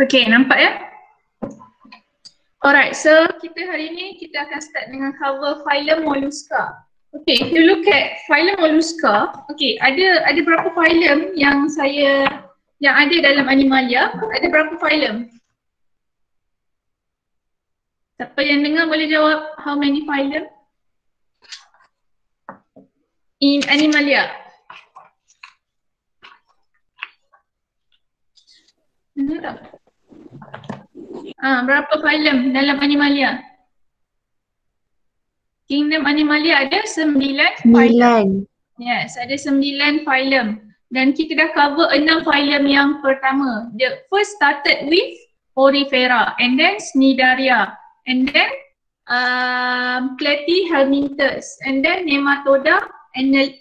Okay, nampak ya? Alright, so kita hari ini kita akan start dengan cover phylum Mollusca. Okay, if you look at phylum Mollusca, okay, ada ada berapa phylum yang saya yang ada dalam Animalia? Ada berapa phylum? Siapa yang dengar boleh jawab how many phylum? In Animalia. Tak? Ah, berapa filem dalam Animalia? Kingdom Animalia ada sembilan filem. Yes, ada sembilan filem. Dan kita dah cover enam filem yang pertama. The first started with Porifera and then Cnidaria and then um, Platyhelminthes and then Nematoda, Anel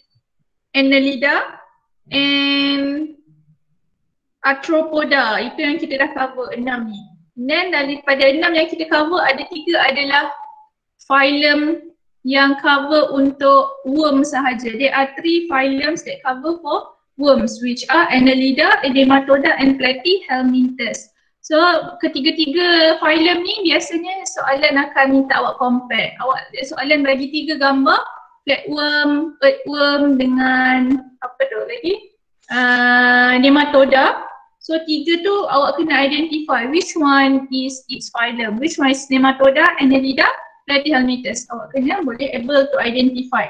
Annelida and Arthropoda. Itu yang kita dah cover enam ni. Then daripada enam yang kita cover ada tiga adalah phylum yang cover untuk worm sahaja. There are three phylums that cover for worms which are Annelida, Edematoda and Platyhelminthes. So ketiga-tiga phylum ni biasanya soalan akan minta awak compare. Awak soalan bagi tiga gambar flatworm, earthworm dengan apa tu lagi? Uh, nematoda So tiga tu awak kena identify which one is its phylum, which one is Nematoda, Annelida, Platyhelminthes. Awak kena boleh able to identify.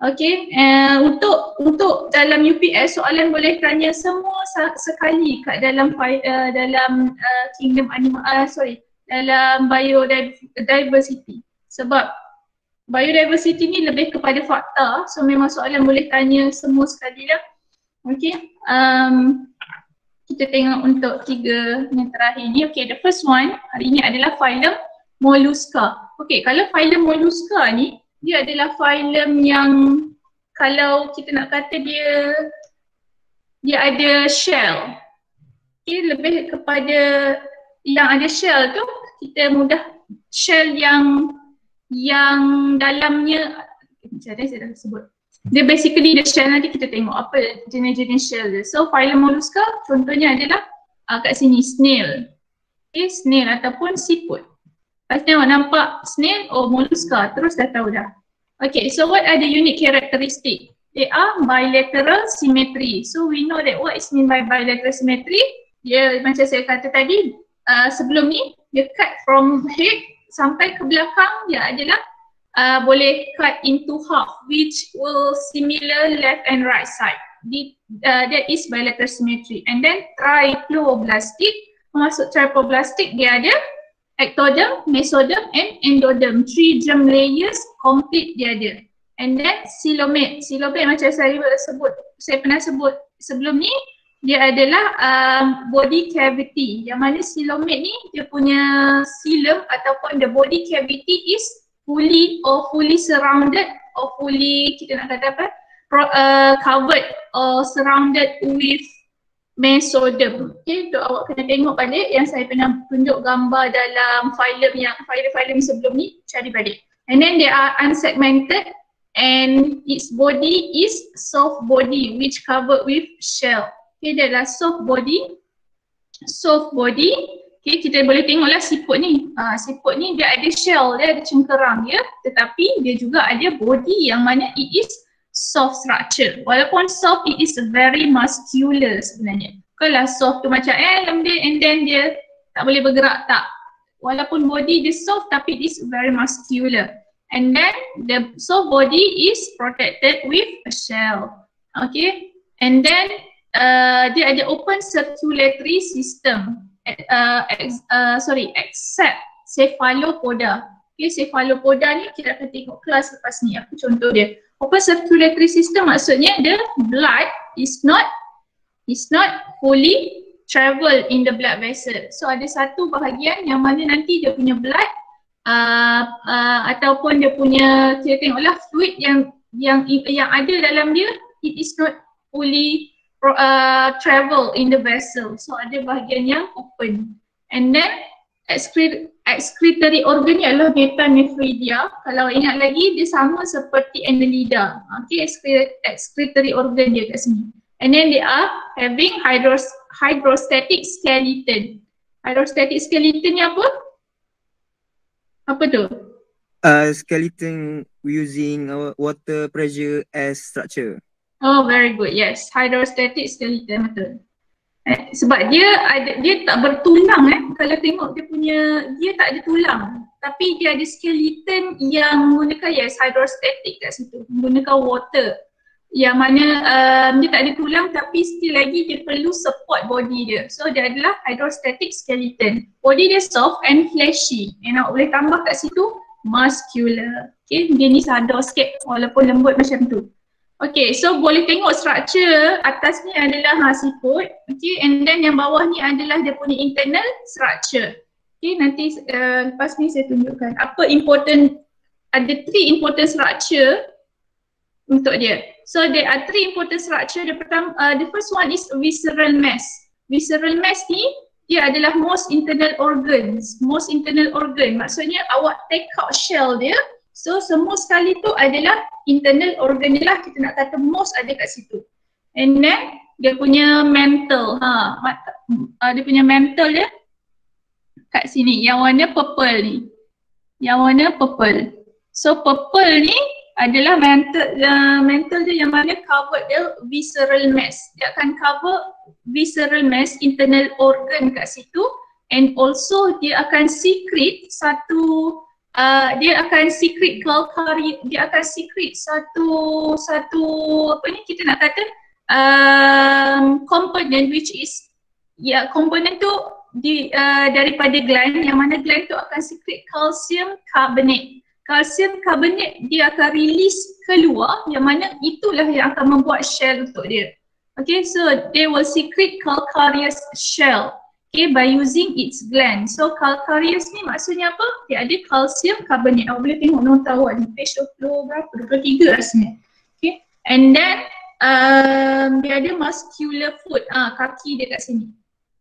Okay, uh, untuk untuk dalam UPS soalan boleh tanya semua sekali kat dalam uh, dalam uh, kingdom animal, uh, sorry, dalam biodiversity. Sebab biodiversity ni lebih kepada fakta, so memang soalan boleh tanya semua sekali lah. Okay, um, kita tengok untuk tiga yang terakhir ni. Okay, the first one hari ni adalah phylum Mollusca. Okay, kalau phylum Mollusca ni, dia adalah phylum yang kalau kita nak kata dia dia ada shell. Okay, lebih kepada yang ada shell tu, kita mudah shell yang yang dalamnya macam mana saya dah sebut dia basically the shell nanti kita tengok apa jenis-jenis shell dia. So phylum mollusca contohnya adalah uh, kat sini snail. Okay, snail ataupun siput. Lepas tengok nampak snail or oh, mollusca terus dah tahu dah. Okay, so what are the unique characteristic? They are bilateral symmetry. So we know that what is mean by bilateral symmetry? Dia macam saya kata tadi uh, sebelum ni dia cut from head sampai ke belakang dia adalah uh, boleh cut into half which will similar left and right side. The, uh, that is bilateral symmetry. And then trichloblastic, masuk trichloblastic dia ada ectoderm, mesoderm and endoderm. Three germ layers complete dia ada. And then coelomate. Coelomate macam saya sebut, saya pernah sebut sebelum ni dia adalah um, body cavity. Yang mana coelomate ni dia punya coelom ataupun the body cavity is fully or fully surrounded or fully kita nak kata apa pro, uh, covered or surrounded with mesoderm. Okay, tu awak kena tengok balik yang saya pernah tunjuk gambar dalam filem yang filem-filem sebelum ni, cari balik. And then they are unsegmented and its body is soft body which covered with shell. Okay, dia adalah soft body, soft body Okay, kita boleh tengoklah siput ni. Uh, siput ni dia ada shell, dia ada cengkerang dia tetapi dia juga ada body yang mana it is soft structure. Walaupun soft, it is very muscular sebenarnya. Kalau soft tu macam eh lembut and then dia tak boleh bergerak tak. Walaupun body dia soft tapi it is very muscular. And then the soft body is protected with a shell. Okay. And then uh, dia ada open circulatory system uh, ex, uh, sorry, except cephalopoda. Okay, cephalopoda ni kita akan tengok kelas lepas ni. Aku contoh dia. Open circulatory system maksudnya the blood is not is not fully travel in the blood vessel. So ada satu bahagian yang mana nanti dia punya blood uh, uh, ataupun dia punya kita tengoklah fluid yang yang yang ada dalam dia it is not fully uh, travel in the vessel. So ada bahagian yang open. And then excretory organ ni adalah metanephridia. Kalau ingat lagi dia sama seperti annelida. Okay, excretory organ dia kat sini. And then they are having hydros hydrostatic skeleton. Hydrostatic skeleton ni apa? Apa tu? Uh, skeleton using water pressure as structure. Oh, very good. Yes, hydrostatic skeleton betul. Eh, sebab dia ada dia tak bertulang eh. Kalau tengok dia punya dia tak ada tulang. Tapi dia ada skeleton yang menggunakan yes hydrostatic kat situ. Menggunakan water yang mana um, dia tak ada tulang tapi still lagi dia perlu support body dia. So dia adalah hydrostatic skeleton. Body dia soft and fleshy. And nak boleh tambah kat situ muscular. Okay, dia ni sadar sikit walaupun lembut macam tu. Okay, so boleh tengok structure atas ni adalah ha, siput. Okay, and then yang bawah ni adalah dia punya internal structure. Okay, nanti uh, lepas ni saya tunjukkan apa important, ada three important structure untuk dia. So there are three important structure. The pertama, uh, the first one is visceral mass. Visceral mass ni dia adalah most internal organs. Most internal organ. Maksudnya awak take out shell dia. So semua sekali tu adalah internal organ lah. Kita nak kata most ada kat situ. And then dia punya mental. Ha, uh, dia punya mental dia kat sini. Yang warna purple ni. Yang warna purple. So purple ni adalah mental uh, mental dia yang mana cover dia visceral mass. Dia akan cover visceral mass internal organ kat situ and also dia akan secret satu uh, dia akan secret calcari dia akan secret satu satu apa ni kita nak kata um, component which is ya yeah, component tu di uh, daripada gland yang mana gland tu akan secret calcium carbonate kalsium karbonat dia akan release keluar yang mana itulah yang akan membuat shell untuk dia. Okay, so they will secrete calcareous shell okay, by using its gland. So calcareous ni maksudnya apa? Dia ada kalsium karbonat. Awak boleh tengok nota awak ni, page 20 berapa? 23 rasanya. Okay, and then um, dia ada muscular foot, ah, kaki dia kat sini.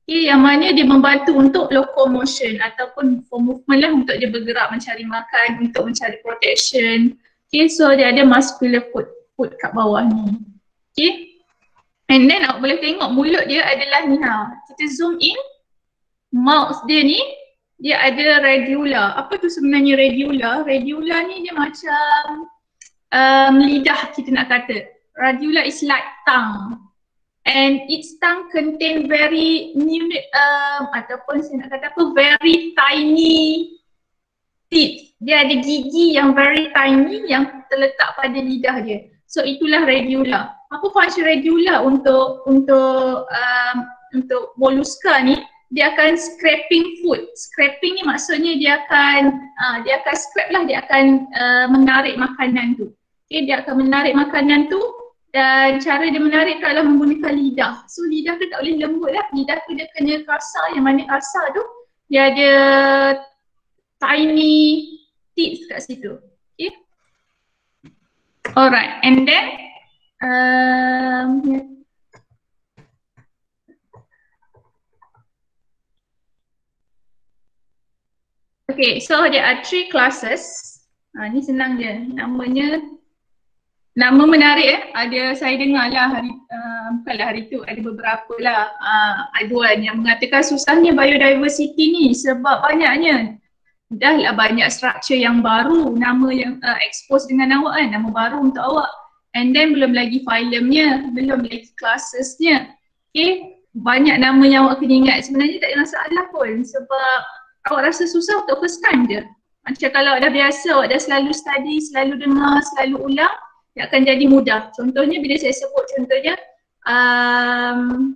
Okay, yang mana dia membantu untuk locomotion ataupun for movement lah untuk dia bergerak mencari makan, untuk mencari protection. Okay, so dia ada muscular foot, foot kat bawah ni. Okay, and then awak boleh tengok mulut dia adalah ni ha. Kita zoom in, mouth dia ni, dia ada radula. Apa tu sebenarnya radula? Radula ni dia macam um, lidah kita nak kata. Radula is like tongue and its tongue contain very minute um, ataupun saya nak kata apa very tiny teeth. Dia ada gigi yang very tiny yang terletak pada lidah dia. So itulah radula. Apa fungsi radula untuk untuk um, untuk molluska ni? Dia akan scraping food. Scraping ni maksudnya dia akan uh, dia akan scrap lah, dia akan uh, menarik makanan tu. Okay, dia akan menarik makanan tu dan cara dia menarik tu adalah menggunakan lidah. So lidah tu tak boleh lembut lah. Lidah tu dia kena kasar yang mana kasar tu dia ada tiny teeth kat situ. Okay. Alright and then um, Okay, so there are three classes. Ha, ni senang je. Namanya Nama menarik eh, ada saya dengar lah hari, uh, bukanlah hari tu, ada beberapa lah. Uh, aduan yang mengatakan susahnya biodiversity ni sebab banyaknya. Dah lah banyak structure yang baru, nama yang uh, expose dengan awak kan, nama baru untuk awak. And then belum lagi filemnya, belum lagi classesnya. Okay, banyak nama yang awak kena ingat. Sebenarnya tak ada masalah pun sebab awak rasa susah untuk first time je macam kalau dah biasa awak dah selalu study, selalu dengar, selalu ulang dia akan jadi mudah. Contohnya bila saya sebut contohnya um,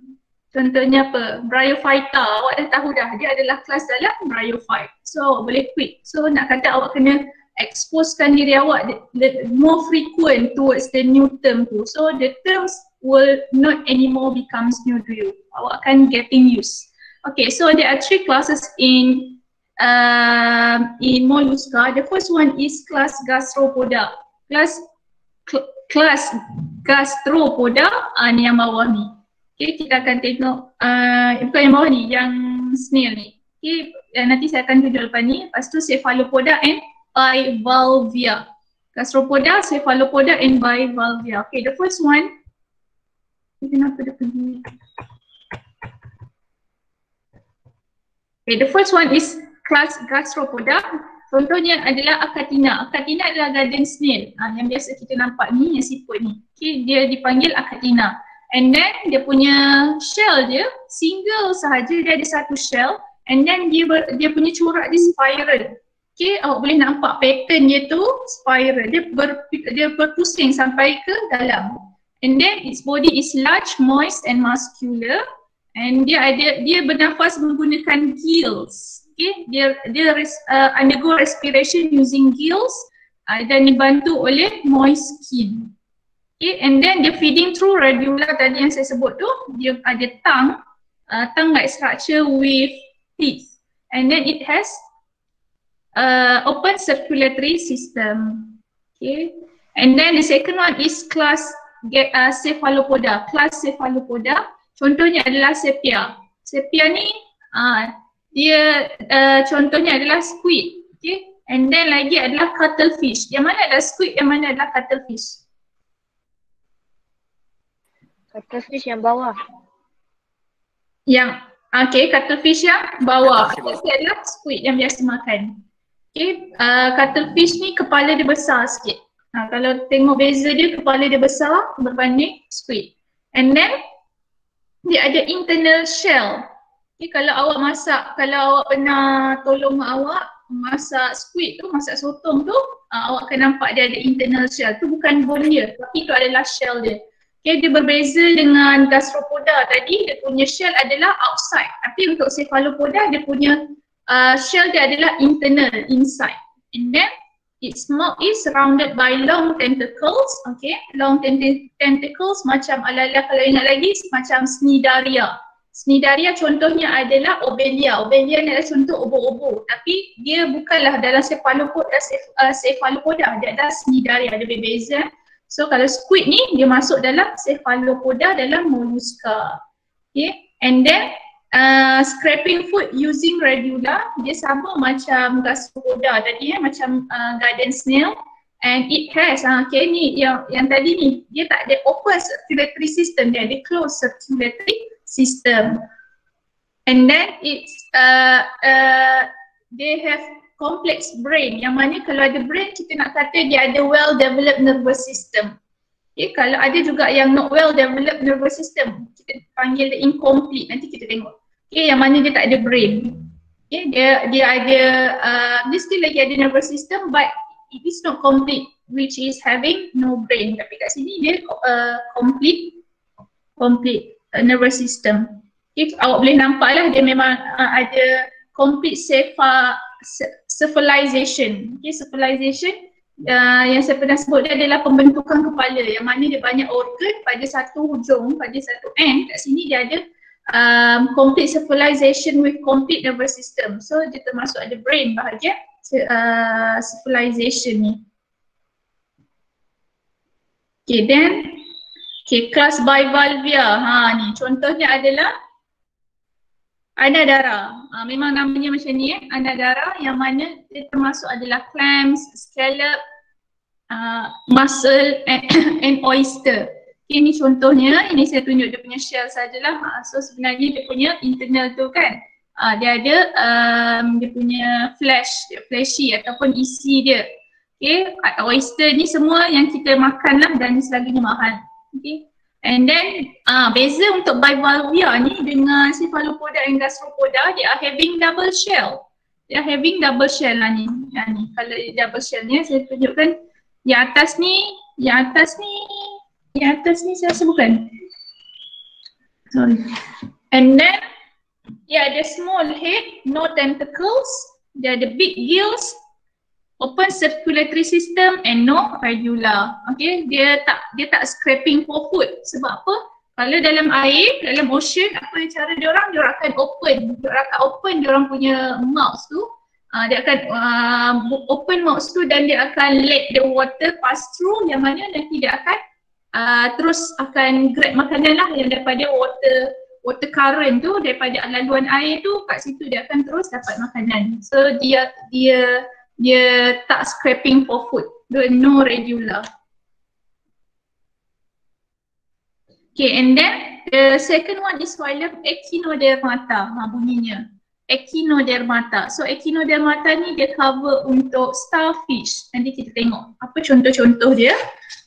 contohnya apa? Bryophyta. Awak dah tahu dah dia adalah kelas dalam bryophyte. So awak boleh quit. So nak kata awak kena exposekan diri awak more frequent towards the new term tu. So the terms will not anymore becomes new to you. Awak akan getting used. Okay, so there are three classes in uh, in mollusca. The first one is class gastropoda. Class kelas gastropoda uh, ni yang bawah ni. Okay, kita akan tengok uh, bukan yang bawah ni, yang snail ni. Okay, dan nanti saya akan tunjuk lepas ni. Lepas tu cephalopoda and bivalvia. Gastropoda, cephalopoda and bivalvia. Okay, the first one. Kenapa dia pergi? Okay, the first one is class gastropoda. Contohnya adalah akatina. Akatina adalah garden snail. Ha, yang biasa kita nampak ni, yang siput ni. Okay, dia dipanggil akatina. And then dia punya shell dia single sahaja dia ada satu shell and then dia ber, dia punya corak dia spiral. Okay, awak boleh nampak pattern dia tu spiral. Dia ber, dia berpusing sampai ke dalam. And then its body is large, moist and muscular. And dia ada dia bernafas menggunakan gills. Okay, dia dia res, uh, undergo respiration using gills uh, dan dibantu oleh moist skin. Okay, and then dia feeding through radula tadi yang saya sebut tu, dia ada tongue, uh, tongue-like structure with teeth. And then it has uh, open circulatory system. Okay. And then the second one is class get, uh, cephalopoda. Class cephalopoda contohnya adalah sepia. Sepia ni uh, dia uh, contohnya adalah squid. Okay. And then lagi adalah cuttlefish. Yang mana adalah squid, yang mana adalah cuttlefish? Cuttlefish yang bawah. Yang Okay, cuttlefish yang bawah. Itu adalah squid yang biasa makan. Okay, uh, cuttlefish ni kepala dia besar sikit. Uh, kalau tengok beza dia, kepala dia besar berbanding squid. And then, dia ada internal shell. Okay, kalau awak masak, kalau awak pernah tolong mak awak masak squid tu, masak sotong tu, uh, awak akan nampak dia ada internal shell. Tu bukan bone dia, tapi tu adalah shell dia. Okay, dia berbeza dengan gastropoda tadi, dia punya shell adalah outside. Tapi untuk cephalopoda, dia punya uh, shell dia adalah internal, inside. And then, its mouth is surrounded by long tentacles. Okay, long tent tentacles macam ala-ala kalau ingat lagi, macam Cnidaria. Cnidaria contohnya adalah Obelia. Obelia adalah contoh obo-obo. Tapi dia bukanlah dalam cephalopoda, uh, cephalopoda. Dia adalah Cnidaria, ada berbeza. So kalau squid ni dia masuk dalam cephalopoda dalam mollusca. Okay. And then uh, scraping food using radula dia sama macam gastropoda tadi ya macam uh, garden snail and it has uh, okay ni yang yang tadi ni dia tak ada open circulatory system dia ada closed circulatory system. And then it's uh, uh, they have complex brain yang mana kalau ada brain kita nak kata dia ada well developed nervous system. Okay, kalau ada juga yang not well developed nervous system kita panggil dia incomplete nanti kita tengok. Okay, yang mana dia tak ada brain. Okay, dia dia ada uh, dia still lagi ada nervous system but it is not complete which is having no brain tapi kat sini dia uh, complete complete nervous system. Okay, awak boleh nampak lah dia memang uh, ada complete cepha, cephalization. Okay, cephalization uh, yang saya pernah sebut dia adalah pembentukan kepala yang mana dia banyak organ pada satu hujung, pada satu end. Kat sini dia ada um, complete cephalization with complete nervous system. So dia termasuk ada brain bahagian uh, cephalization ni. Okay then, okay class bivalvia. Ha ni contohnya adalah Anadara. Uh, memang namanya macam ni eh. Anadara yang mana dia termasuk adalah clams, scallop, uh, mussel and, and oyster. Okay, ini contohnya, ini saya tunjuk dia punya shell sajalah. Uh, so sebenarnya dia punya internal tu kan. Uh, dia ada um, dia punya flesh, fleshy ataupun isi dia. Okay, oyster ni semua yang kita makan lah dan selaganya mahal. Okay. And then uh, beza untuk bivalvia ni dengan cephalopoda and gastropoda they are having double shell. They are having double shell lah ni. Ya, ni. Kalau double shell ni saya tunjukkan yang atas ni, yang atas ni, yang atas ni saya rasa bukan. Sorry. And then dia ada small head, no tentacles. Dia ada big gills, open circulatory system and no radula. Okay, dia tak dia tak scraping for food. Sebab apa? Kalau dalam air, dalam ocean, apa cara dia orang? Dia akan open. Dia akan open dia orang punya mouth tu. Uh, dia akan uh, open mouth tu dan dia akan let the water pass through yang mana nanti dia akan uh, terus akan grab makanan lah yang daripada water water current tu daripada laluan air tu kat situ dia akan terus dapat makanan. So dia dia dia tak scraping for food. The no regular. Okay and then the second one is phylum Echinodermata ha, bunyinya. Echinodermata. So Echinodermata ni dia cover untuk starfish. Nanti kita tengok apa contoh-contoh dia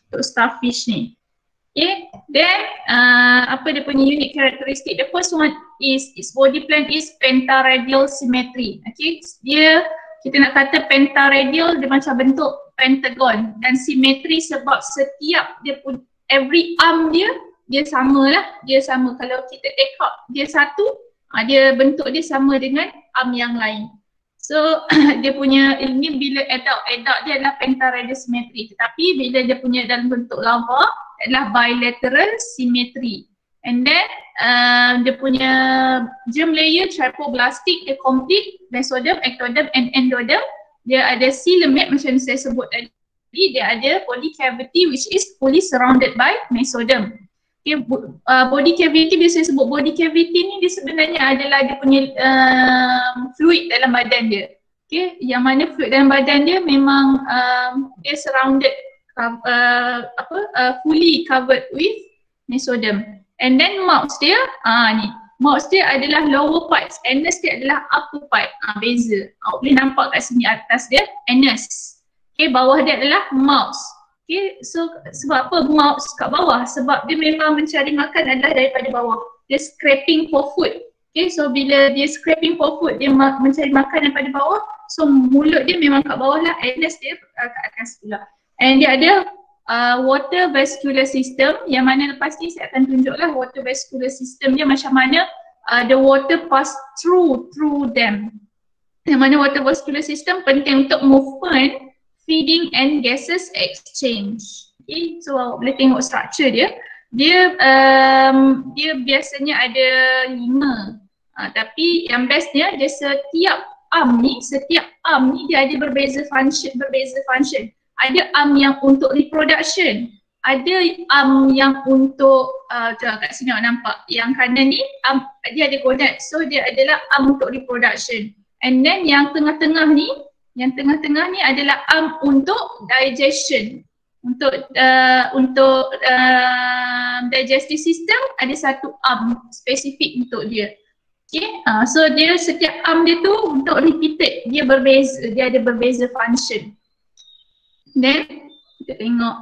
untuk starfish ni. Okay, then uh, apa dia punya unique characteristic? The first one is its body plan is pentaradial symmetry. Okay, dia kita nak kata pentaradial dia macam bentuk pentagon dan simetri sebab setiap dia pun every arm dia dia sama lah, dia sama. Kalau kita take out dia satu, uh, dia bentuk dia sama dengan arm yang lain. So dia punya ini bila adult, adult dia adalah pentaradial symmetry. Tetapi bila dia punya dalam bentuk larva adalah bilateral symmetry. And then uh, dia punya germ layer tripoblastic dia complete mesoderm, ectoderm and endoderm. Dia ada coelomate macam saya sebut tadi. Dia ada polycavity which is fully surrounded by mesoderm. Okay, uh, body cavity biasa sebut body cavity ni dia sebenarnya adalah dia punya uh, fluid dalam badan dia. Okay, yang mana fluid dalam badan dia memang um, dia surrounded uh, apa uh, fully covered with mesoderm. And then mouth dia ah ni mouth dia adalah lower parts, anus dia adalah upper part. Ah beza. Uh, boleh nampak kat sini atas dia anus. Okay, bawah dia adalah mouth. Okay, so sebab apa mouse kat bawah? Sebab dia memang mencari makan adalah daripada bawah. Dia scraping for food. Okay, so bila dia scraping for food, dia ma- mencari makan daripada bawah. So mulut dia memang kat bawah lah, anus dia uh, kat atas pula. And dia ada uh, water vascular system yang mana lepas ni saya akan tunjuklah water vascular system dia macam mana uh, the water pass through through them. Yang mana water vascular system penting untuk movement feeding and gases exchange. Okay, so boleh tengok structure dia. Dia um, dia biasanya ada lima. Uh, tapi yang bestnya dia setiap arm ni, setiap arm ni dia ada berbeza function, berbeza function. Ada arm yang untuk reproduction, ada arm yang untuk uh, kat sini awak nampak yang kanan ni arm, dia ada gonad so dia adalah arm untuk reproduction and then yang tengah-tengah ni yang tengah-tengah ni adalah arm untuk digestion. Untuk uh, untuk uh, digestive system ada satu arm spesifik untuk dia. Okay, uh, so dia setiap arm dia tu untuk repeated dia berbeza, dia ada berbeza function. Then kita tengok.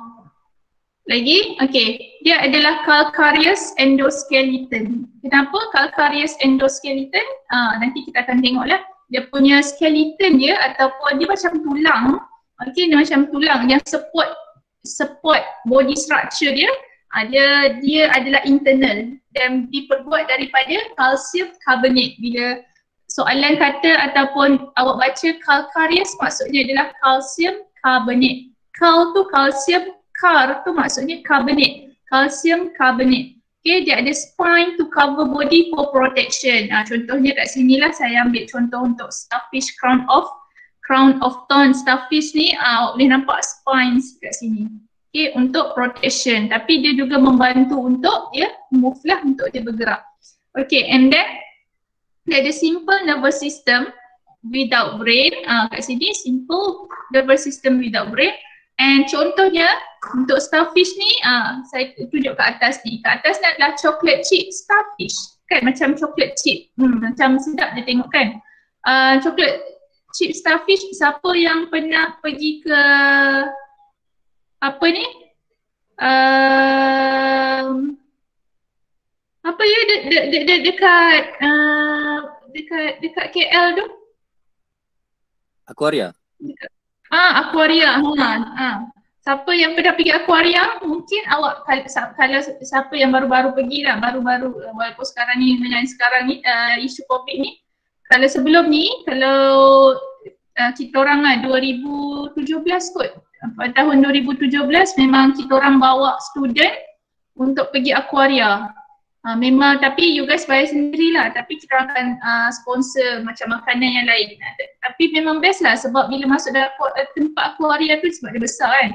Lagi, okay, dia adalah calcareous endoskeleton. Kenapa calcareous endoskeleton? Uh, nanti kita akan tengoklah. Dia punya skeleton dia ataupun dia macam tulang. Okay dia macam tulang. Yang support support body structure dia uh, dia dia adalah internal. Dan diperbuat daripada calcium carbonate. Bila soalan kata ataupun awak baca calcareous maksudnya adalah calcium carbonate cal tu calcium car tu maksudnya carbonate calcium carbonate Okay, dia ada spine to cover body for protection. Uh, contohnya kat sini lah saya ambil contoh untuk starfish crown of crown of thorn starfish ni uh, boleh nampak spines kat sini. Okay, untuk protection. Tapi dia juga membantu untuk dia move lah untuk dia bergerak. Okay, and then dia ada simple nervous system without brain. Uh, kat sini simple nervous system without brain. And contohnya untuk starfish ni uh, saya tunjuk ke atas ni. Ke atas ni adalah chocolate chip starfish. Kan macam chocolate chip. Hmm, macam sedap dia tengok kan. Uh, chocolate chip starfish siapa yang pernah pergi ke apa ni? Uh, apa ya de, de, de, de, dekat uh, dekat dekat KL tu? Aquaria. Dekat Ah, aquaria. Ha, ha. Siapa yang pernah pergi aquaria, mungkin awak kalau siapa yang baru-baru pergi lah, baru-baru walaupun sekarang ni dengan sekarang ni uh, isu Covid ni. Kalau sebelum ni, kalau uh, kita orang lah 2017 kot. Pada tahun 2017 memang kita orang bawa student untuk pergi aquaria. Uh, memang tapi you guys bayar sendirilah tapi kita akan uh, sponsor macam makanan yang lain. Uh, tapi memang best lah sebab bila masuk dalam uh, tempat aquaria tu sebab dia besar kan.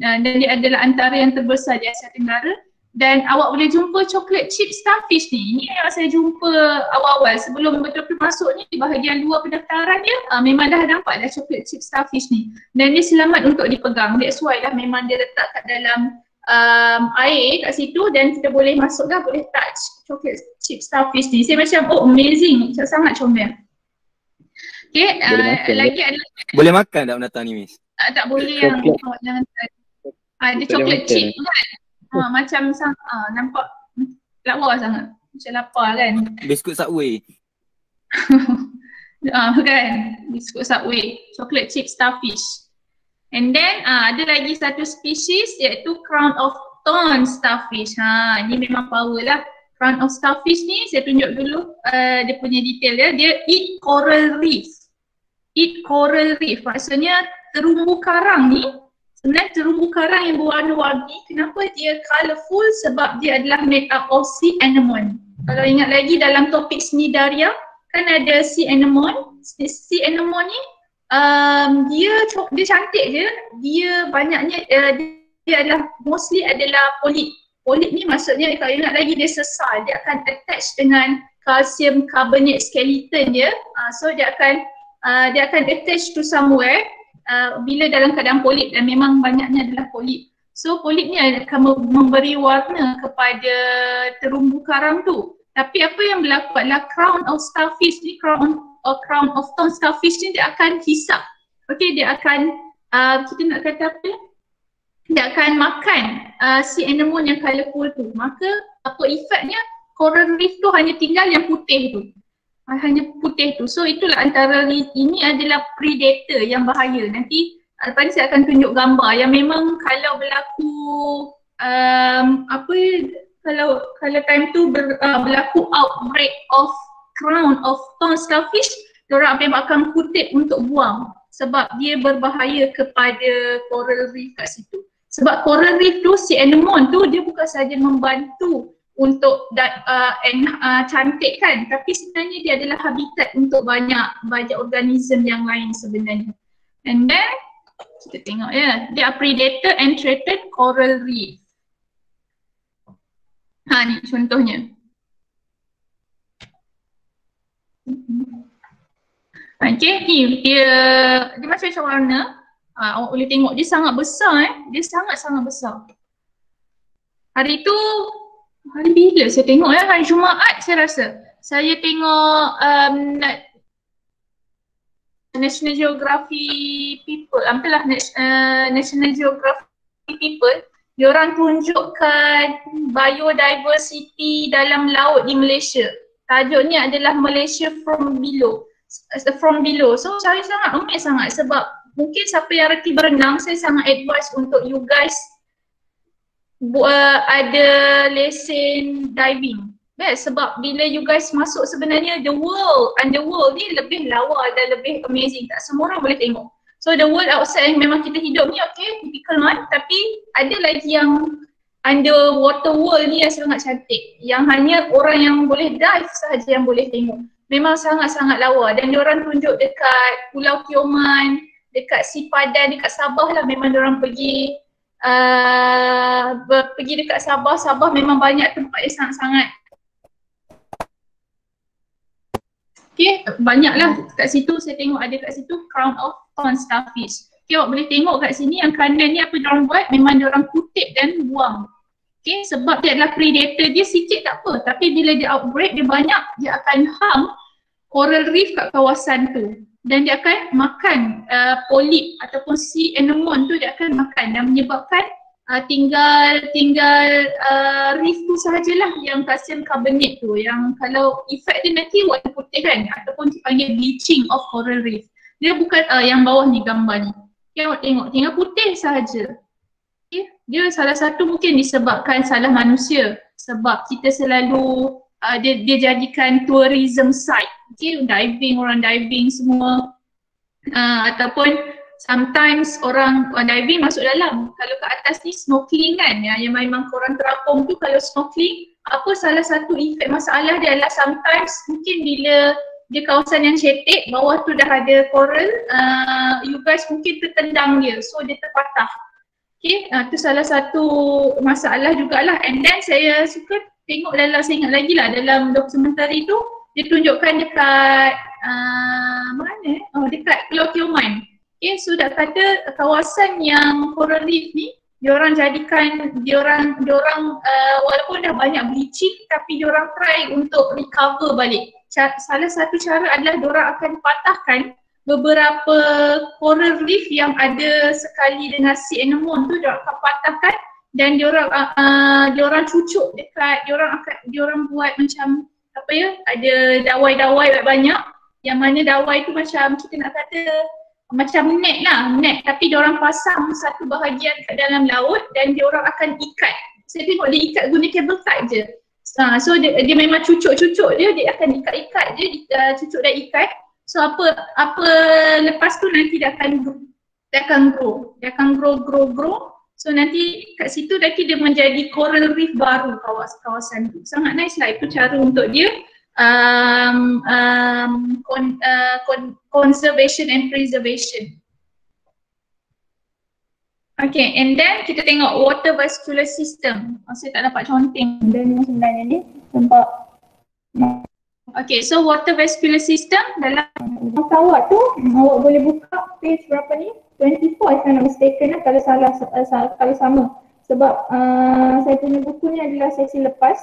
Uh, dan dia adalah antara yang terbesar di Asia Tenggara dan awak boleh jumpa chocolate chip starfish ni. Ini yang saya jumpa awal-awal sebelum betul-betul masuk ni di bahagian luar pendaftaran dia uh, memang dah nampak dah chocolate chip starfish ni. Dan dia selamat untuk dipegang. That's why lah memang dia letak kat dalam um, air kat situ dan kita boleh masuk dah boleh touch chocolate chip starfish ni. Saya macam oh amazing, sangat comel. Okay, uh, lagi ada Boleh makan tak benda ni Miss? uh, tak boleh yang jangan uh, dia chocolate chip kan. Ha, macam sang, uh, nampak lawa sangat. Macam lapar kan. Biskut Subway. Ah uh, kan, biskut subway, chocolate chip starfish. And then uh, ada lagi satu species iaitu crown of thorn starfish. Ha, ini memang power lah. Crown of starfish ni saya tunjuk dulu uh, dia punya detail dia. Dia eat coral reef. Eat coral reef. Maksudnya terumbu karang ni sebenarnya terumbu karang yang berwarna-warni. Kenapa dia colourful? Sebab dia adalah made up of sea anemone. Kalau ingat lagi dalam topik Cnidaria kan ada sea anemone. Sea anemone ni um, dia dia cantik je. Dia banyaknya uh, dia adalah mostly adalah polip. Polip ni maksudnya kalau ingat lagi dia sesal. Dia akan attach dengan calcium carbonate skeleton dia. Uh, so dia akan uh, dia akan attach to somewhere uh, bila dalam keadaan polip dan memang banyaknya adalah polip. So polip ni akan memberi warna kepada terumbu karang tu. Tapi apa yang berlaku adalah crown of starfish ni, crown or crown of thorn starfish ni dia akan hisap. Okay, dia akan, uh, kita nak kata apa Dia akan makan uh, si anemone yang colourful tu. Maka apa efeknya, coral reef tu hanya tinggal yang putih tu. Hanya putih tu. So itulah antara ini adalah predator yang bahaya. Nanti lepas ni saya akan tunjuk gambar yang memang kalau berlaku um, apa kalau kalau time tu ber, uh, berlaku outbreak of crown of thorn starfish, orang memang akan kutip untuk buang sebab dia berbahaya kepada coral reef kat situ. Sebab coral reef tu si anemone tu dia bukan saja membantu untuk dat, uh, en, uh, cantik kan tapi sebenarnya dia adalah habitat untuk banyak banyak organism yang lain sebenarnya. And then kita tengok ya, dia predator and threatened coral reef. Ha ni contohnya. Okay, ni dia, dia macam-macam warna. Ha, awak boleh tengok dia sangat besar eh. Dia sangat-sangat besar. Hari tu, hari bila saya tengok eh, hari Jumaat saya rasa. Saya tengok um, National Geography People, apalah uh, National Geography People diorang tunjukkan biodiversity dalam laut di Malaysia. Tajuknya adalah Malaysia from below. From below. So saya sangat amazed sangat sebab mungkin siapa yang reti berenang saya sangat advise untuk you guys uh, ada lesen diving. Best sebab bila you guys masuk sebenarnya the world and the world ni lebih lawa dan lebih amazing. Tak semua orang boleh tengok. So the world outside yang memang kita hidup ni okay, typical one tapi ada lagi yang underwater world ni yang sangat cantik. Yang hanya orang yang boleh dive sahaja yang boleh tengok. Memang sangat-sangat lawa. Dan diorang tunjuk dekat Pulau Kioman, dekat Sipadan, dekat Sabah lah memang diorang pergi. Uh, pergi dekat Sabah, Sabah memang banyak tempat yang sangat-sangat Okay, banyaklah kat situ. Saya tengok ada kat situ crown of thorn starfish. Okay, awak boleh tengok kat sini yang kanan ni apa diorang buat? Memang diorang kutip dan buang. Okay, sebab dia adalah predator. Dia sikit tak apa tapi bila dia outbreak dia banyak dia akan harm coral reef kat kawasan tu. Dan dia akan makan uh, polip ataupun sea anemone tu dia akan makan. Dan menyebabkan uh, tinggal tinggal uh, reef tu sahajalah yang kalsium karbonat tu yang kalau efek dia nanti warna putih kan ataupun dipanggil bleaching of coral reef. Dia bukan uh, yang bawah ni gambar ni. Awak tengok tinggal putih sahaja. Okay. Dia salah satu mungkin disebabkan salah manusia sebab kita selalu uh, dia, dia jadikan tourism site. Okay, diving, orang diving semua uh, ataupun sometimes orang diving masuk dalam. Kalau ke atas ni snorkeling kan ya, yang memang korang terapung tu kalau snorkeling apa salah satu efek masalah dia adalah sometimes mungkin bila dia kawasan yang cetek bawah tu dah ada coral uh, you guys mungkin tertendang dia. So dia terpatah. Ok Okay, uh, tu salah satu masalah jugalah. And then saya suka tengok dalam, saya ingat lagi lah dalam dokumentari tu dia tunjukkan dekat uh, mana? Oh, dekat Pulau Kioman. Okay, so dah kata kawasan yang coral reef ni diorang jadikan diorang diorang uh, walaupun dah banyak bleaching tapi diorang try untuk recover balik. Salah satu cara adalah diorang akan patahkan beberapa coral reef yang ada sekali dengan sea anemone tu diorang akan patahkan dan diorang uh, uh, diorang cucuk dekat diorang akan diorang buat macam apa ya ada dawai-dawai banyak yang mana dawai tu macam kita nak kata macam net lah, net tapi dia orang pasang satu bahagian kat dalam laut dan dia orang akan ikat. Saya tengok dia ikat guna kabel tight je. Uh, so dia, dia memang cucuk-cucuk dia, dia akan ikat-ikat je, uh, cucuk dan ikat. So apa apa lepas tu nanti dia akan dia akan grow. Dia akan grow, grow, grow. So nanti kat situ nanti dia menjadi coral reef baru kawasan, kawasan tu. Sangat nice lah itu cara untuk dia um, um, con, uh, con, conservation and preservation. Okay, and then kita tengok water vascular system. Oh, saya tak dapat conteng dan sebenarnya ni nampak. Okay, so water vascular system dalam awak tu, awak boleh buka page berapa ni? 24 if I'm not mistaken lah kalau salah, uh, kalau sama. Sebab uh, saya punya buku ni adalah sesi lepas.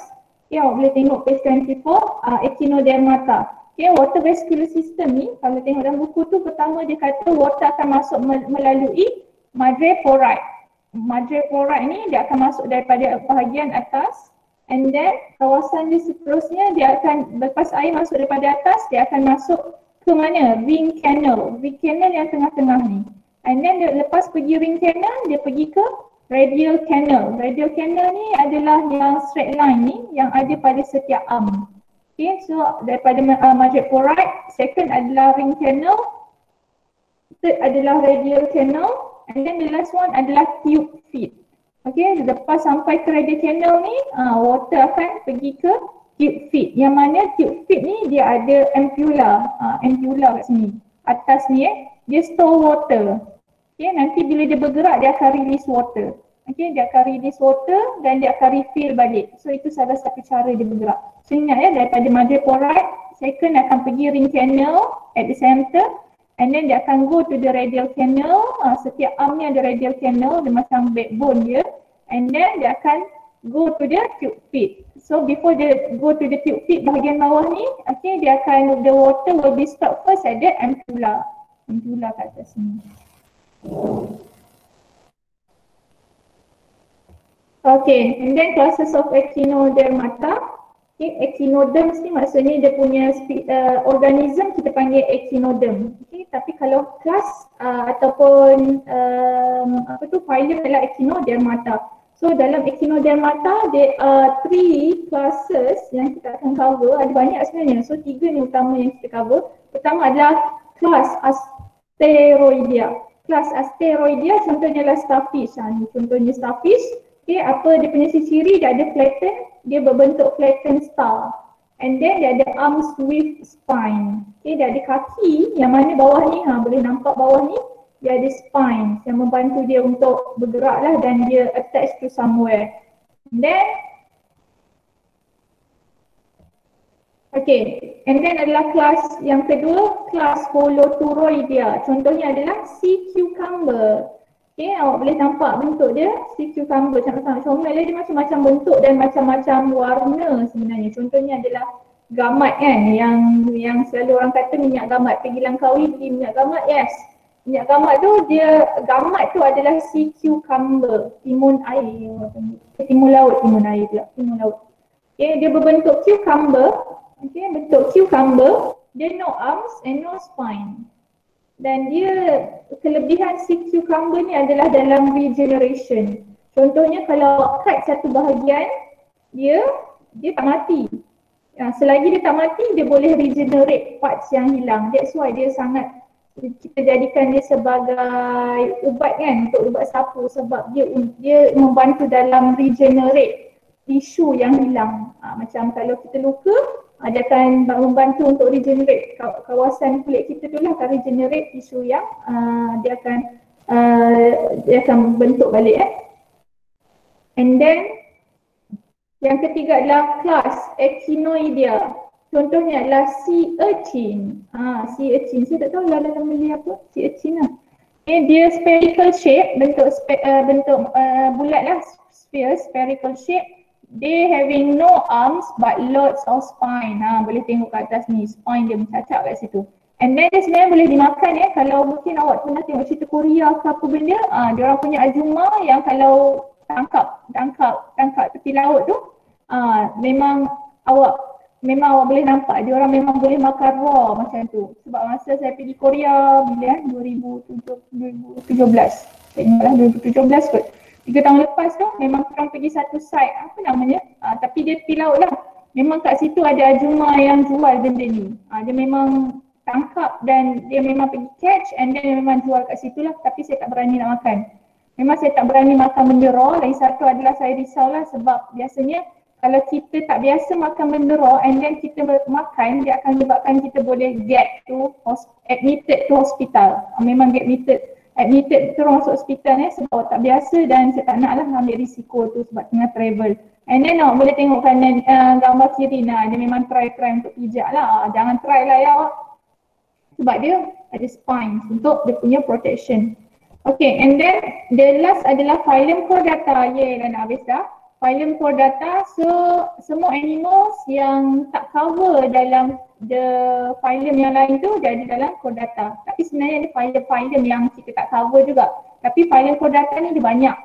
Okay, awak boleh tengok page 24, uh, echinodermata. Okay, water vascular system ni, kalau tengok dalam buku tu, pertama dia kata water akan masuk melalui madreporite. Madreporite ni dia akan masuk daripada bahagian atas and then kawasan dia seterusnya dia akan, lepas air masuk daripada atas, dia akan masuk ke mana? Ring canal. Ring canal yang tengah-tengah ni. And then dia, lepas pergi ring canal, dia pergi ke radial canal. Radial canal ni adalah yang straight line ni yang ada pada setiap arm. Okay, so daripada uh, madreporite, second adalah ring canal, third adalah radial canal, and then the last one adalah tube feed. Okay, lepas sampai ke radial canal ni, uh, water akan pergi ke tube feed. Yang mana tube feed ni dia ada ampulla, uh, ampulla kat sini. Atas ni eh, dia store water. Okay, nanti bila dia bergerak dia akan release water. Okay, dia akan release water dan dia akan refill balik. So itu salah satu cara dia bergerak. So ingat ya daripada madreporite, second akan pergi ring canal at the center and then dia akan go to the radial canal. Uh, setiap arm ni ada radial canal, dia macam backbone dia. And then dia akan go to the tube feed. So before dia go to the tube feed bahagian bawah ni, okay, dia akan, the water will be stopped first at the ampulla. Ampulla kat atas ni. Okay, and then classes of echinodermata. Okay, echinoderms ni maksudnya dia punya uh, organism kita panggil echinoderm. Okay, tapi kalau kelas uh, ataupun um, apa tu phylum adalah echinodermata. So dalam echinodermata there are three classes yang kita akan cover. Ada banyak sebenarnya. So tiga ni utama yang kita cover. Pertama adalah kelas asteroidea kelas asteroidea contohnya adalah starfish. Ha, contohnya starfish. Okay, apa dia punya ciri dia ada flatten, dia berbentuk flatten star. And then dia ada arms with spine. Okay, dia ada kaki yang mana bawah ni, ha, boleh nampak bawah ni, dia ada spine yang membantu dia untuk bergerak lah dan dia attach to somewhere. And then Okay, and then adalah kelas yang kedua, kelas holoturoidea. Contohnya adalah sea cucumber. Okay, awak boleh nampak bentuk dia, sea cucumber. Sangat-sangat comel dia macam-macam bentuk dan macam-macam warna sebenarnya. Contohnya adalah gamat kan, yang yang selalu orang kata minyak gamat. Pergi Langkawi beli minyak gamat, yes. Minyak gamat tu dia, gamat tu adalah sea cucumber, timun air. Timun laut, timun air pula, timun laut. Okay, dia berbentuk cucumber Okay, bentuk cucumber, dia no arms and no spine. Dan dia kelebihan si cucumber ni adalah dalam regeneration. Contohnya kalau cut satu bahagian, dia dia tak mati. Ya, selagi dia tak mati, dia boleh regenerate parts yang hilang. That's why dia sangat kita jadikan dia sebagai ubat kan untuk ubat sapu sebab dia dia membantu dalam regenerate tisu yang hilang. Ha, macam kalau kita luka, uh, dia akan membantu untuk regenerate kawasan kulit kita tu lah akan regenerate tisu yang uh, dia akan uh, dia akan bentuk balik eh. And then yang ketiga adalah class Echinoidea. Contohnya adalah sea urchin. Ah, sea urchin. Saya tak tahu lah dalam beli apa. Sea urchin lah. Okay, dia spherical shape, bentuk spe, uh, bentuk uh, bulat lah, sphere, spherical shape. They having no arms but lots of spine. Ha, boleh tengok kat atas ni, spine dia mencacak kat situ. And then dia sebenarnya boleh dimakan ya, kalau mungkin awak pernah tengok cerita Korea ke apa benda, ah, dia orang punya ajuma yang kalau tangkap, tangkap, tangkap tepi laut tu, ah, memang awak memang awak boleh nampak dia orang memang boleh makan raw macam tu. Sebab masa saya pergi Korea bila eh 2017 saya ingat lah 2017 kot. Tiga tahun lepas tu memang kita pergi satu site apa namanya uh, tapi dia tepi laut lah. Memang kat situ ada ajuma yang jual benda ni. Uh, dia memang tangkap dan dia memang pergi catch and then dia memang jual kat situ lah tapi saya tak berani nak makan. Memang saya tak berani makan benda raw. Lagi satu adalah saya risau lah sebab biasanya kalau kita tak biasa makan benda raw and then kita makan dia akan menyebabkan kita boleh get to admitted to hospital. Uh, memang get admitted admitted terus masuk hospital eh, sebab tak biasa dan saya tak nak lah ambil risiko tu sebab tengah travel. And then awak boleh tengok kanan uh, gambar kiri nah dia memang try-try untuk pijak lah. Uh, jangan try lah ya awak. Sebab dia ada spine untuk dia punya protection. Okay and then the last adalah phylum chordata. Yeay dah nak habis dah phylum chordata so semua animals yang tak cover dalam the phylum yang lain tu ada dalam chordata tapi sebenarnya ada phylum-phylum yang kita tak cover juga. Tapi phylum chordata ni dia banyak.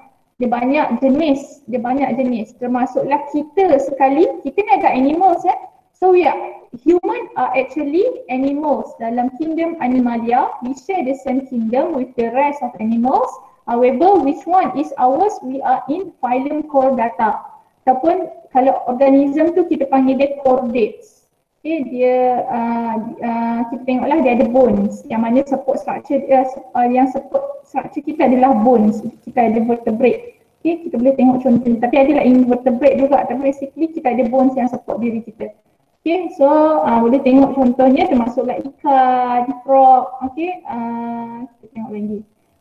Dia banyak jenis dia banyak jenis. Termasuklah kita sekali kita ni agak animals eh. So yeah human are actually animals. Dalam kingdom animalia we share the same kingdom with the rest of animals However, which one is ours? We are in phylum chordata. Ataupun kalau organism tu kita panggil dia chordates. Okay, dia uh, uh, kita tengoklah dia ada bones yang mana support structure dia, uh, yang support structure kita adalah bones. Kita ada vertebrate. Okay, kita boleh tengok contoh ni. Tapi adalah invertebrate juga. Tapi basically kita ada bones yang support diri kita. Okay, so uh, boleh tengok contohnya termasuklah ikan, frog. Okay, uh, kita tengok lagi.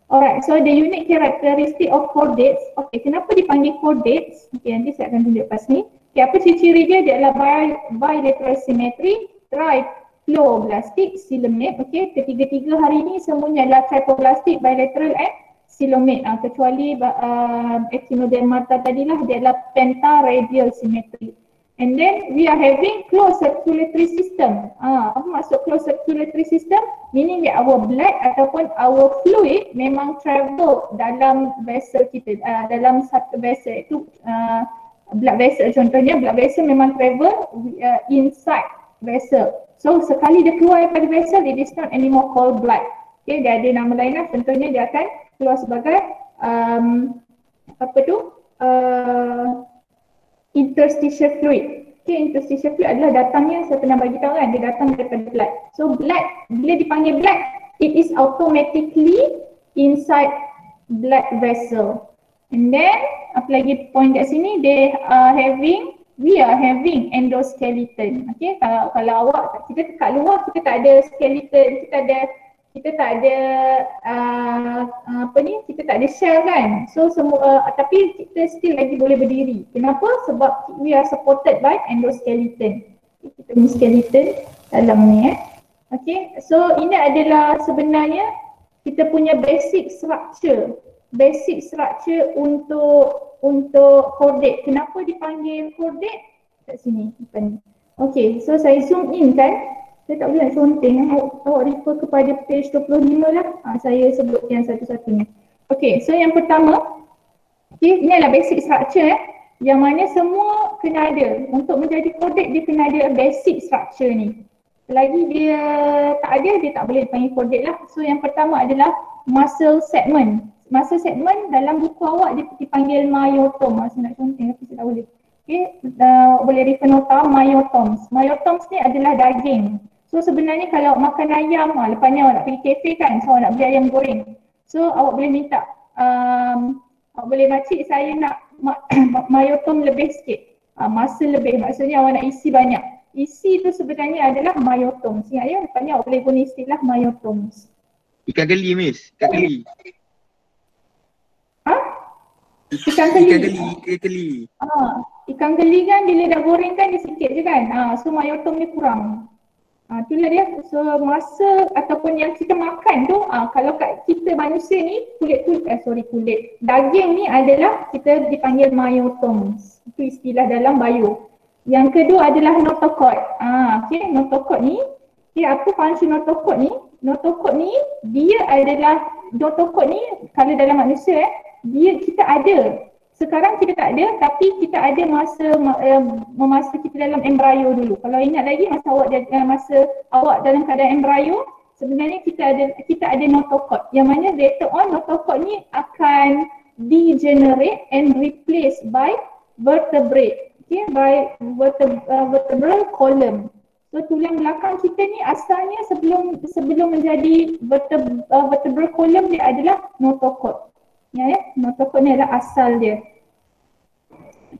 Alright, so the unique characteristic of chordates. Okay, kenapa dipanggil chordates? Okay, nanti saya akan tunjuk lepas ni. Okay, apa ciri-ciri dia? Dia adalah bi bilateral symmetry, trifloblastic, coelomate. Okay, ketiga-tiga hari ni semuanya adalah trifloblastic, bilateral and coelomate. Uh, kecuali uh, echinodermata tadi lah, dia adalah pentaradial symmetry. And then we are having closed circulatory system. Ah, apa maksud closed circulatory system? Meaning that our blood ataupun our fluid memang travel dalam vessel kita, uh, dalam satu vessel itu uh, blood vessel contohnya blood vessel memang travel uh, inside vessel. So sekali dia keluar daripada vessel, it is not anymore called blood. Okay, dia ada nama lain lah. Contohnya dia akan keluar sebagai um, apa tu? Uh, interstitial fluid. Okay, interstitial fluid adalah datangnya saya pernah bagi tahu kan, dia datang daripada blood. So blood, bila dipanggil blood, it is automatically inside blood vessel. And then, apa lagi point kat sini, they are having, we are having endoskeleton. Okay, kalau, kalau awak, kita kat luar, kita tak ada skeleton, kita ada kita tak ada uh, apa ni kita tak ada shell kan. So semua uh, tapi kita still lagi boleh berdiri. Kenapa? Sebab we are supported by endoskeleton. Kita punya skeleton dalam ni eh. Okay? So ini adalah sebenarnya kita punya basic structure. Basic structure untuk untuk chordate kenapa dipanggil chordate kat sini depan okay so saya zoom in kan saya tak boleh nak conteng awak, awak refer kepada page 25 lah ha, saya sebut yang satu-satu ni okay so yang pertama okay, ini adalah basic structure eh. Yang mana semua kena ada. Untuk menjadi codec dia kena ada basic structure ni. Selagi dia tak ada dia tak boleh dipanggil codec lah. So yang pertama adalah muscle segment. Muscle segment dalam buku awak dia dipanggil myotom. Saya nak conteng tapi saya tak boleh. Okay, uh, boleh refer nota myotoms. Myotoms ni adalah daging. So sebenarnya kalau makan ayam, ha, lepas ni awak nak pergi kafe kan, so awak nak beli ayam goreng. So awak boleh minta, um, awak boleh makcik saya nak ma- mayotom lebih sikit. Ha, masa lebih, maksudnya awak nak isi banyak. Isi tu sebenarnya adalah mayotom. Ingat ya, lepas ni awak boleh guna istilah mayotom. Ikan geli, Miss. Ikan geli. Ha? Ikan Ikan keli. geli, ikan geli. Ah, ikan geli kan bila dah goreng kan dia sikit je kan. Ah, so mayutom ni kurang. Ah, itulah dia. So masa ataupun yang kita makan tu, ah, kalau kat kita manusia ni kulit kulit, eh sorry kulit. Daging ni adalah kita dipanggil mayutom. Itu istilah dalam bio. Yang kedua adalah notokot. Ah, okay, notokot ni, okay, apa function notokot ni? Notokot ni dia adalah notokot ni kalau dalam manusia eh, dia kita ada sekarang kita tak ada tapi kita ada masa uh, masa kita dalam embryo dulu. Kalau ingat lagi masa awak uh, masa awak dalam keadaan embryo sebenarnya kita ada kita ada notokot yang mana later on notokot ni akan degenerate and replaced by vertebrate. Okay, by vertebral, uh, vertebral column. So tulang belakang kita ni asalnya sebelum sebelum menjadi vertebral, uh, vertebral column dia adalah notokot. Ya, ya. Notokod ni adalah asal dia.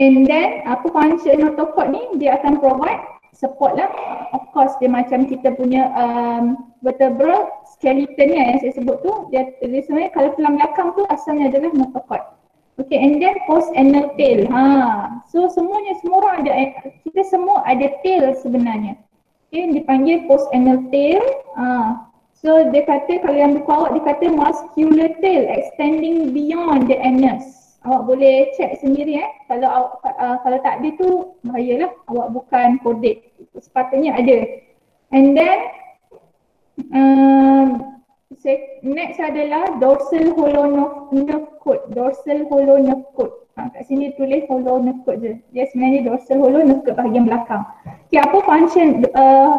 And then apa function notokod ni dia akan provide support lah. Of course dia macam kita punya um, vertebral skeleton ni yang saya sebut tu dia, dia sebenarnya kalau tulang belakang tu asalnya adalah notokod. Okay and then post anal tail. Ha. So semuanya semua orang ada kita semua ada tail sebenarnya. Okay dipanggil post anal tail. Ha. So dia kata kalau yang buku awak dia kata muscular tail extending beyond the anus. Awak boleh check sendiri eh. Kalau awak uh, kalau tak ada tu bahayalah awak bukan coded. Sepatutnya ada. And then um, next adalah dorsal hollow nerve cord. Dorsal hollow nerve cord. Ha, kat sini tulis hollow nerve cord je. Dia sebenarnya dorsal hollow nerve cord bahagian belakang. Okay, apa function uh,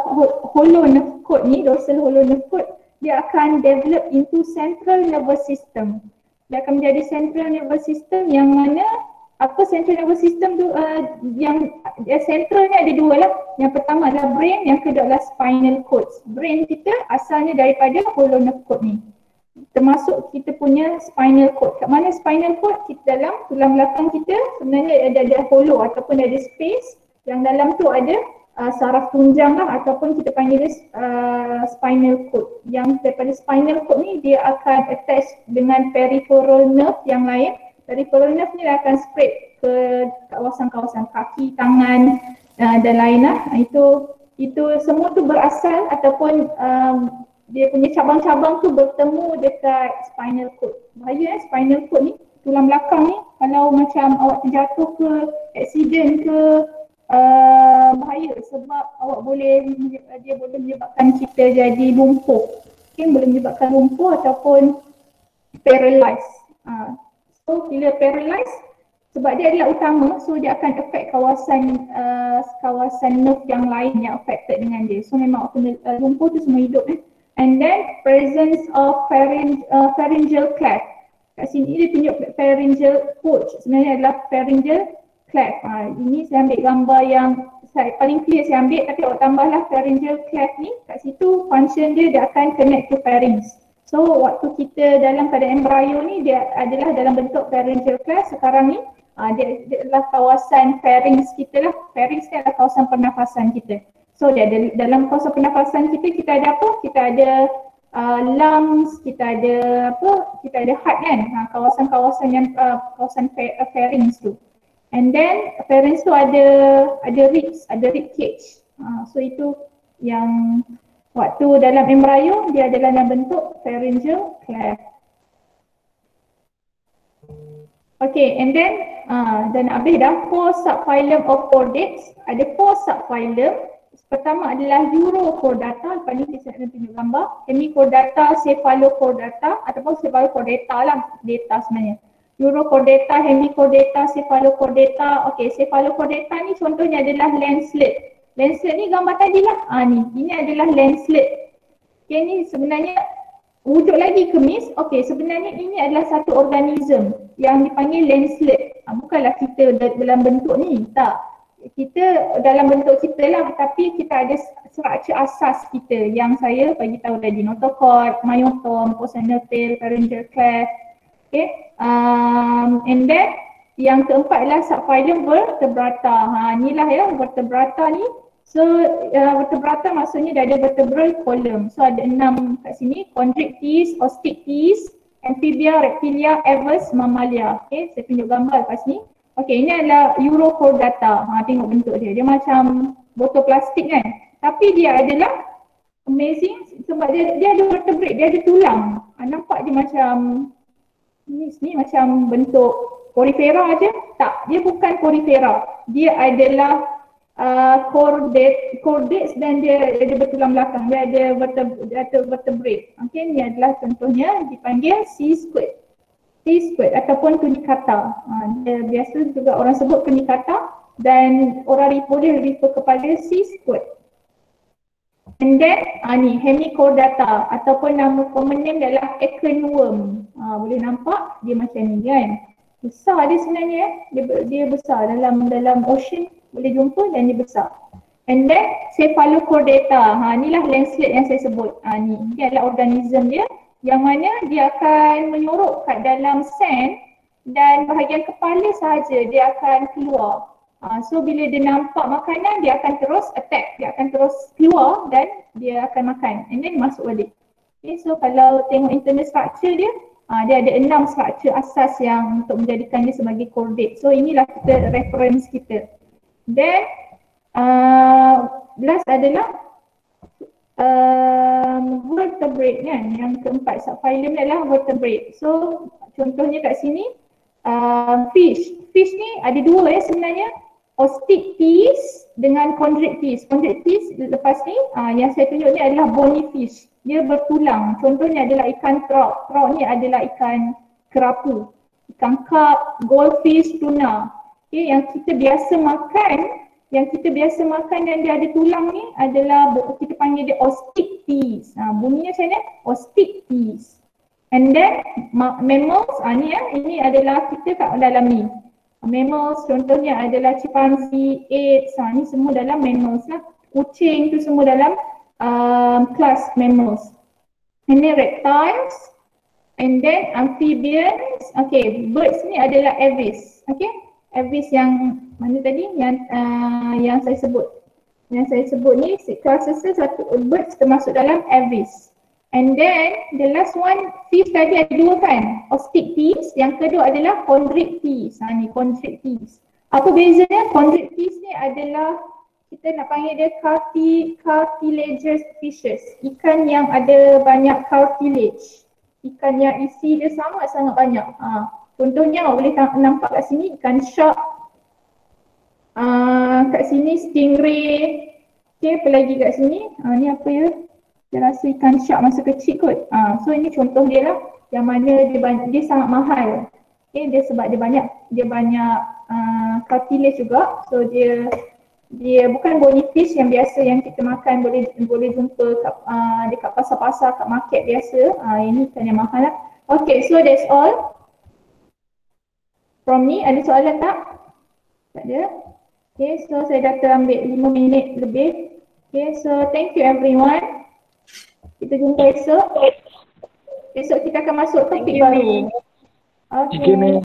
hollow nerve cord ni, dorsal hollow nerve cord, dia akan develop into central nervous system. Dia akan menjadi central nervous system yang mana apa central nervous system tu uh, yang uh, central ni ada dua lah. Yang pertama adalah brain, yang kedua adalah spinal cord. Brain kita asalnya daripada hollow nerve cord ni termasuk kita punya spinal cord. Kat mana spinal cord? Kita dalam tulang belakang kita sebenarnya ada ada hollow ataupun ada space yang dalam tu ada uh, saraf tunjang lah ataupun kita panggil uh, spinal cord. Yang daripada spinal cord ni dia akan attach dengan peripheral nerve yang lain. Peripheral nerve ni akan spread ke kawasan-kawasan kaki, tangan uh, dan lain lah. Itu itu semua tu berasal ataupun um, dia punya cabang-cabang tu bertemu dekat spinal cord. Bahaya eh spinal cord ni, tulang belakang ni kalau macam awak terjatuh ke, accident ke, uh, bahaya sebab awak boleh, dia boleh menyebabkan kita jadi lumpuh. Mungkin boleh menyebabkan lumpuh ataupun paralyzed. Uh, so bila paralyzed, sebab dia adalah utama, so dia akan affect kawasan uh, kawasan nerve yang lain yang affected dengan dia. So memang uh, lumpuh tu semua hidup eh. And then presence of pharyng, uh, pharyngeal cleft. Kat sini dia tunjuk pharyngeal pouch. Sebenarnya adalah pharyngeal cleft. Ha, ini saya ambil gambar yang saya, paling clear saya ambil tapi awak tambahlah pharyngeal cleft ni. Kat situ function dia dia akan connect to pharynx. So waktu kita dalam keadaan embryo ni dia adalah dalam bentuk pharyngeal cleft sekarang ni. Uh, dia, dia adalah kawasan pharynx kita lah. Pharynx ni adalah kawasan pernafasan kita. So dia ada dalam kawasan pernafasan kita kita ada apa? Kita ada uh, lungs, kita ada apa? Kita ada heart kan? Ha, kawasan-kawasan yang uh, kawasan pharynx tu. And then pharynx tu ada ada ribs, ada rib cage. Uh, so itu yang waktu dalam embryo dia adalah dalam bentuk pharyngeal cleft. Okay, and then uh, dan habis dah four subphylum of chordates. Ada four subphylum Pertama adalah Eurochordata, lepas ni saya nak tunjuk gambar. Hemichordata, Cephalochordata ataupun Cephalochordata lah data sebenarnya. Eurochordata, Hemichordata, Cephalochordata. Okey, Cephalochordata ni contohnya adalah lancelet. Lancelet ni gambar tadi lah. Ha, ni. Ini adalah lancelet. Okay, ni sebenarnya wujud lagi kemis. Okey, sebenarnya ini adalah satu organism yang dipanggil lancelet. Ha, bukanlah kita dalam bentuk ni. Tak kita dalam bentuk kita lah tapi kita ada struktur asas kita yang saya bagi tahu tadi notochord, myotom, posterior tail, pharyngeal cleft. Okay. Um, and then yang keempat adalah subphylum vertebrata. Ha inilah ya vertebrata ni. So uh, vertebrata maksudnya dia ada vertebral column. So ada enam kat sini chondrichthyes, osteichthyes, Amphibia, Reptilia, Aves, Mammalia. Okay, saya tunjuk gambar lepas ni. Okay, ini adalah Urochordata. Ha, tengok bentuk dia. Dia macam botol plastik kan. Tapi dia adalah amazing sebab dia, dia ada vertebrate, dia ada tulang. Ha, nampak dia macam ni, ni macam bentuk porifera aja. Tak, dia bukan porifera. Dia adalah uh, chordate, chordates dan dia ada bertulang belakang. Dia ada vertebrate. vertebrate. Okay, ni adalah contohnya dipanggil sea squid. Sea squid ataupun kunikata. Uh, dia biasa juga orang sebut kunikata dan orang boleh refer kepada sea squid. And then uh, ni hemichordata ataupun nama common name adalah worm. Uh, boleh nampak dia macam ni kan. Besar dia sebenarnya eh. Dia, dia besar dalam dalam ocean boleh jumpa dan dia besar. And then cephalochordata. Ha inilah landslide yang saya sebut. Ha ni. Dia adalah organism dia yang mana dia akan menyorok kat dalam sand dan bahagian kepala sahaja dia akan keluar. Uh, so bila dia nampak makanan dia akan terus attack, dia akan terus keluar dan dia akan makan and then masuk balik. Okay, so kalau tengok internal structure dia, uh, dia ada enam structure asas yang untuk menjadikan dia sebagai chordate. So inilah kita reference kita. Then uh, last adalah um, vertebrate kan, yang keempat subphylum adalah vertebrate. So contohnya kat sini uh, fish. Fish ni ada dua ya sebenarnya Ostichthys dengan Chondrichthyes. Chondrichthyes lepas ni uh, yang saya tunjuk ni adalah bony fish. Dia bertulang. Contohnya adalah ikan trout. Trout ni adalah ikan kerapu. Ikan carp, goldfish, tuna. Okay, yang kita biasa makan, yang kita biasa makan dan dia ada tulang ni adalah kita panggil dia Ostichthys. Ha, bunyinya macam ni, Ostichthys. And then mammals, ha, ni ya, ini adalah kita kat dalam ni mammals contohnya adalah chimpanzee, apes, ha, ni semua dalam mammals lah. Kucing tu semua dalam um, class mammals. And then reptiles and then amphibians. Okay, birds ni adalah aves. Okay, aves yang mana tadi yang uh, yang saya sebut. Yang saya sebut ni classes satu birds termasuk dalam aves. And then the last one fish tadi ada dua kan? Ostichthys. Yang kedua adalah chondrichthyes. Ha ni chondrichthyes. Apa bezanya? Chondrichthyes ni adalah kita nak panggil dia carti, cartilaginous fishes. Ikan yang ada banyak cartilage. Ikan yang isi dia sama sangat banyak. Ha. Contohnya boleh nampak kat sini ikan shark. Uh, kat sini stingray. Okay, apa lagi kat sini? Ha, ni apa ya? dia rasa ikan shark masa kecil kot. Ha, so ini contoh dia lah yang mana dia, banyak, dia sangat mahal. Okay, dia sebab dia banyak dia banyak uh, cartilage juga. So dia dia bukan bony fish yang biasa yang kita makan boleh boleh jumpa kat, uh, dekat pasar-pasar, kat market biasa. Uh, ini ikan yang mahal lah. Okay, so that's all. From me, ada soalan tak? Tak ada. Okay, so saya dah terambil 5 minit lebih. Okay, so thank you everyone. Kita jumpa esok. Esok kita akan masuk topik baru. Okay.